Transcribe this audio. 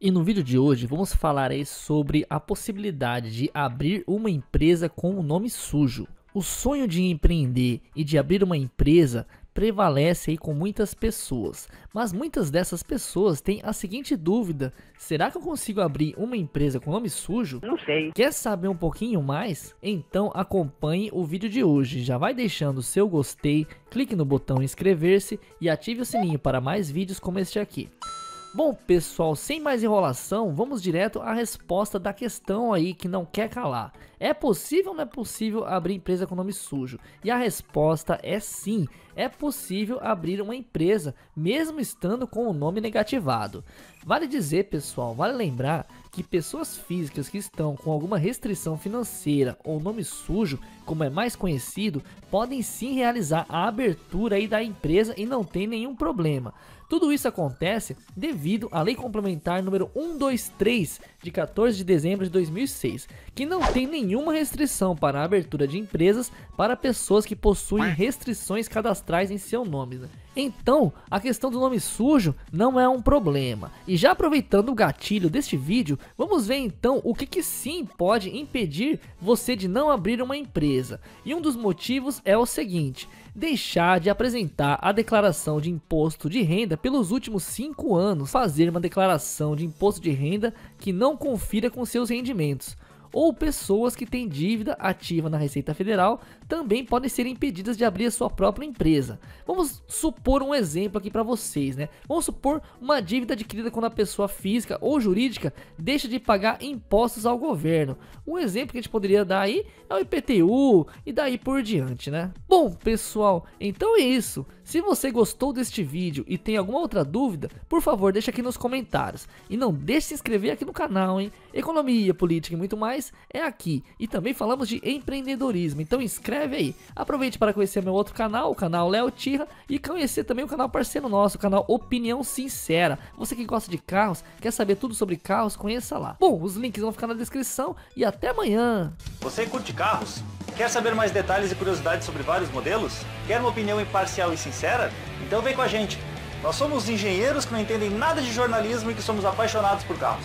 E no vídeo de hoje vamos falar aí sobre a possibilidade de abrir uma empresa com o um nome sujo. O sonho de empreender e de abrir uma empresa prevalece aí com muitas pessoas, mas muitas dessas pessoas têm a seguinte dúvida: será que eu consigo abrir uma empresa com nome sujo? Não sei. Quer saber um pouquinho mais? Então acompanhe o vídeo de hoje. Já vai deixando o seu gostei, clique no botão inscrever-se e ative o sininho para mais vídeos como este aqui. Bom, pessoal, sem mais enrolação, vamos direto à resposta da questão aí que não quer calar. É possível ou não é possível abrir empresa com nome sujo? E a resposta é sim, é possível abrir uma empresa, mesmo estando com o nome negativado. Vale dizer, pessoal, vale lembrar que pessoas físicas que estão com alguma restrição financeira ou nome sujo, como é mais conhecido, podem sim realizar a abertura aí da empresa e não tem nenhum problema. Tudo isso acontece devido à Lei Complementar número 123 de 14 de dezembro de 2006, que não tem nenhuma restrição para a abertura de empresas para pessoas que possuem restrições cadastrais em seu nome. Né? Então, a questão do nome sujo não é um problema. E já aproveitando o gatilho deste vídeo, vamos ver então o que, que sim pode impedir você de não abrir uma empresa. E um dos motivos é o seguinte: deixar de apresentar a declaração de imposto de renda pelos últimos 5 anos, fazer uma declaração de imposto de renda que não confira com seus rendimentos ou pessoas que têm dívida ativa na Receita Federal também podem ser impedidas de abrir a sua própria empresa. Vamos supor um exemplo aqui para vocês, né? Vamos supor uma dívida adquirida quando a pessoa física ou jurídica deixa de pagar impostos ao governo. Um exemplo que a gente poderia dar aí é o IPTU e daí por diante, né? Bom, pessoal, então é isso. Se você gostou deste vídeo e tem alguma outra dúvida, por favor, deixa aqui nos comentários. E não deixe de se inscrever aqui no canal, hein? Economia, política e muito mais é aqui. E também falamos de empreendedorismo, então inscreve aí. Aproveite para conhecer meu outro canal, o canal Léo Tira, e conhecer também o canal parceiro nosso, o canal Opinião Sincera. Você que gosta de carros, quer saber tudo sobre carros, conheça lá. Bom, os links vão ficar na descrição e até amanhã. Você curte carros? Quer saber mais detalhes e curiosidades sobre vários modelos? Quer uma opinião imparcial e sincera? Então vem com a gente. Nós somos engenheiros que não entendem nada de jornalismo e que somos apaixonados por carros.